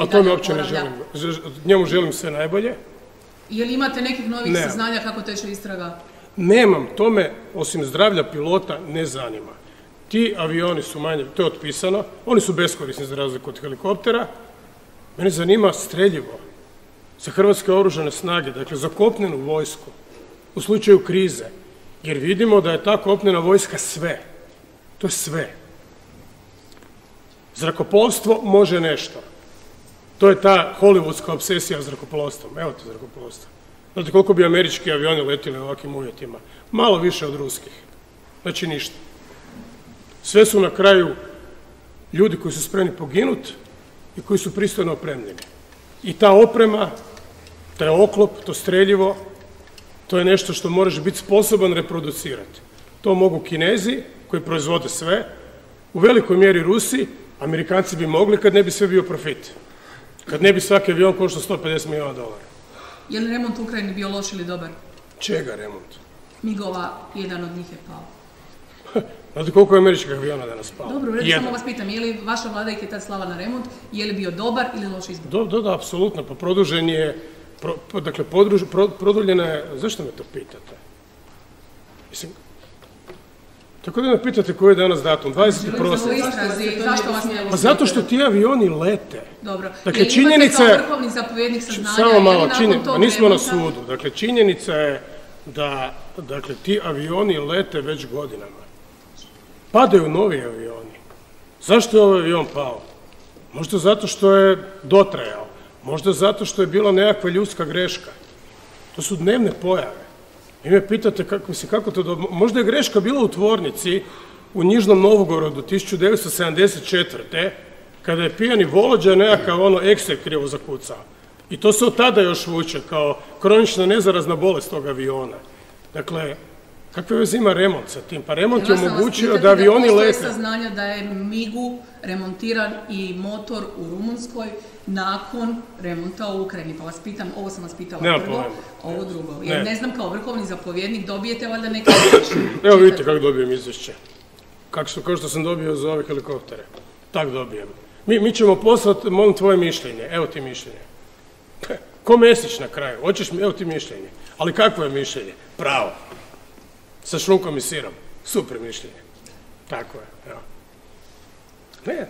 O tome uopće ne želim. Njemu želim sve najbolje. Je li imate nekih novih Ne. saznanja kako teče istraga? Nemam, to me osim zdravlja pilota ne zanima. Ti avioni su manje, to je otpisano, oni su beskorisni za razliku od helikoptera. Mene zanima streljivo za hrvatske oružane snage, dakle za kopnenu vojsku u slučaju krize. Jer vidimo da je ta kopnena vojska sve. To je sve. Zrakoplovstvo može nešto. To je ta hollywoodska obsesija zrakoplovstvom. Evo ti zrakoplovstvo. Znate koliko bi američki avioni letili u ovakvim uvjetima? Malo više od ruskih. Znači ništa. Sve su na kraju ljudi koji su spremni poginut i koji su pristojno opremljeni. I ta oprema, taj oklop, to streljivo, to je nešto što moraš biti sposoban reproducirati. To mogu kinezi koji proizvode sve, u velikoj mjeri Rusi, Amerikanci bi mogli kad ne bi sve bio profit. Kad ne bi svaki avion koštao 150 milijuna dolara. Je li remont u Ukrajini bio loš ili dobar? Čega remont? Migova, jedan od njih je pao. Znate koliko je američkih aviona danas palo? Dobro, Jedan. samo vas pitam, je li vaša vlada ih je tad slala na remont, je li bio dobar ili loš izbor? Do, da, apsolutno, pa produžen je, pro- dakle, produljena je, zašto me to pitate? Mislim, tako da me pitate koji je danas datum, 20. U prosinac. istrazi, zašto vas ne Pa zato što ti avioni lete. Dobro. Dakle, Je činjenica je- Samo malo, činjenica, pa nismo na sudu. Dakle, činjenica je da dakle, ti avioni lete već godinama. Padaju novi avioni. Zašto je ovaj avion pao? Možda zato što je dotrajao. Možda zato što je bila nekakva ljudska greška. To su dnevne pojave. Vi me pitate kako, mislim, kako to do... Možda je greška bila u tvornici u Njižnom Novogorodu 1974. kada je pijani volođa nekakav ono ekser krivo zakucao. I to se od tada još vuče kao kronična nezarazna bolest tog aviona. Dakle, kakve veze ima remont sa tim? Pa remont je Htjela sam vas omogućio da avioni postoje lete. saznanja da je MIG-u remontiran i motor u Rumunskoj nakon remonta u Ukrajini. Pa vas pitam, ovo sam vas pitala Nema prvo, ovo drugo. Jer Ne. ne. znam, kao vrhovni zapovjednik dobijete valjda neke izvješće. Evo vidite kako dobijem izvješće. Kako su, kao što sam dobio za ove helikoptere. Tak dobijem. Mi, mi ćemo poslati, molim tvoje mišljenje. Evo ti mišljenje. Ko Mesić na kraju. Hoćeš mi, evo ti mišljenje. Ali kakvo je mišljenje? Pravo. Sa šunkom i sirom. Super mišljenje. Tako je, evo. Ne,